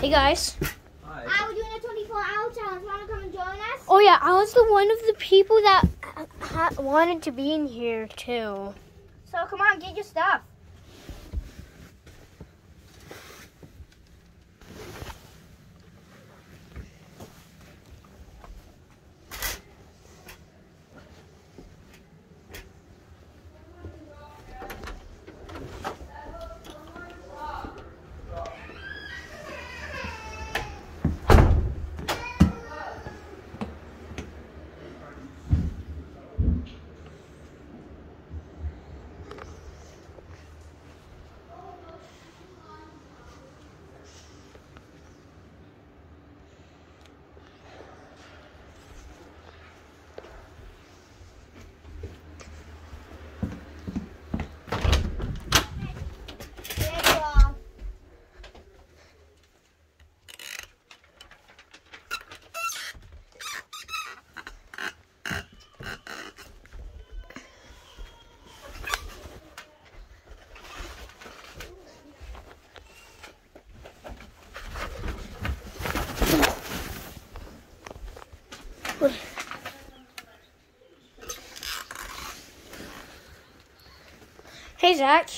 Hey guys. Hi. I was doing a 24 hour challenge. Want to come and join us? Oh yeah, I was the one of the people that ha- wanted to be in here too. So come on, get your stuff. Hey Zach.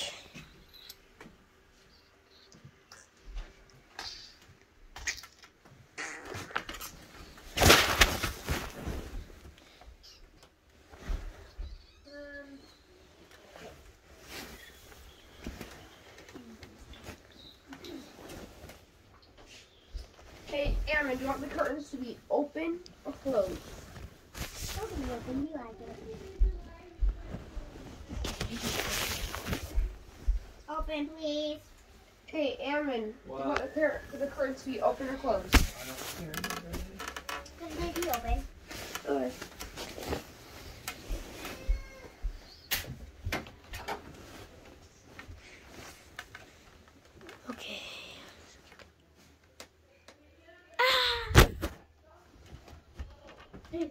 Hey, Aaron, do you want the curtains to be open or closed? Open, open, you like it. Open, please. Hey, Aaron, do you want the, cur- the curtains to be open or closed? Just make it open. Okay. Ah! Okay. Boy,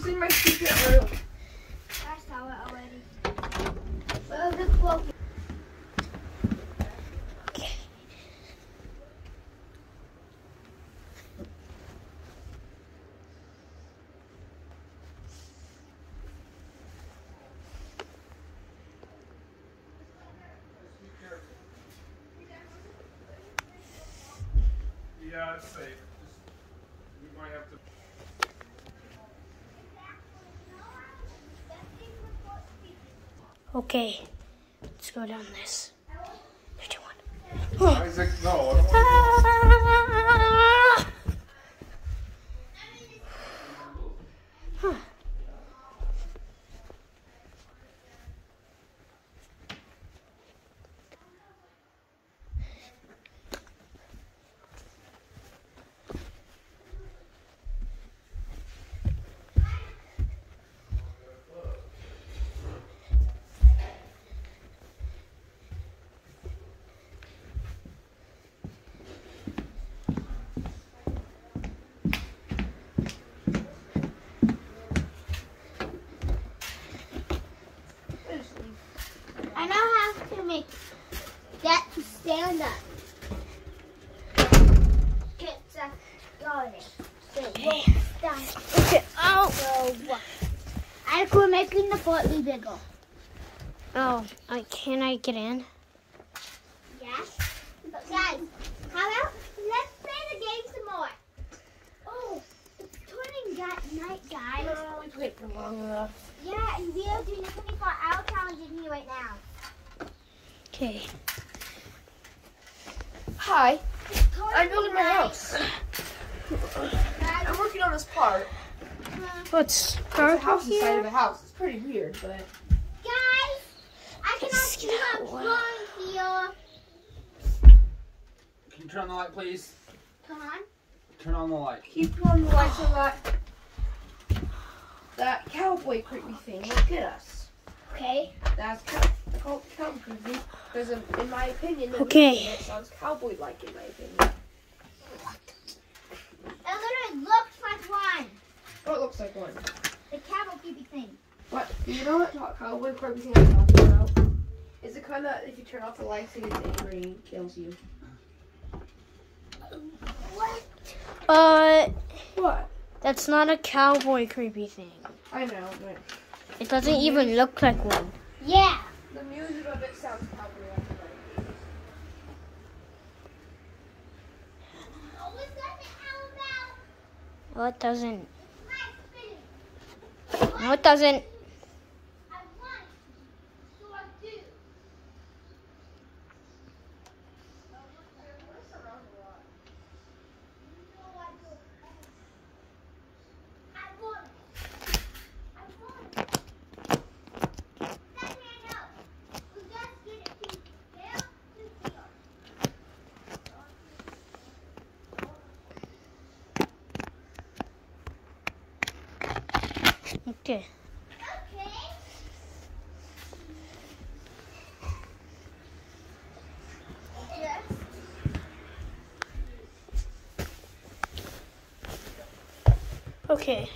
Who's in my secret room? I saw it already. Well, the cloak. Okay. Yeah, it's safe. Just, we might have to. Okay. Let's go down this. Three, two, one. Isaac, no. I don't want Ah! Huh. I now have to make that to stand up. Get that going. So, Okay. done. Okay. Oh. So, I could making the bottle bigger. Oh. I can I get in? Yes. But guys, how about let's play the game some more. Oh, it's turning that night, guys. No, we played for long enough. Yeah, and we are doing a 24 hour challenge in here right now. Okay. Hi. I'm building my house. I'm working on this part. Let's It's a start house inside here. of a house. It's pretty weird, but Guys, I cannot Let's see get what's here. Can you turn on the light, please? Come on. Turn on the light. keep on the lights on that that cowboy creepy thing. Look at us. Okay. That's cow- called cowboy creepy. Because in, in my opinion, the Okay. sounds cowboy-like in my opinion. It literally looks like one. Oh, it looks like one. The cowboy creepy thing. What? You know what talk cowboy creepy thing I'm talking about? Is it kind of if you turn off the lights, it gets angry and kills you? What? But What? that's not a cowboy creepy thing. I know, but It doesn't even look like one. Yeah. the music of it sounds cowboy-like. Oh, what's that all about? No, it doesn't. No, it doesn't. I want. So I do. No, I don't. I want it. I want it. That man up. We just get it to hell to here. Okay. Okay.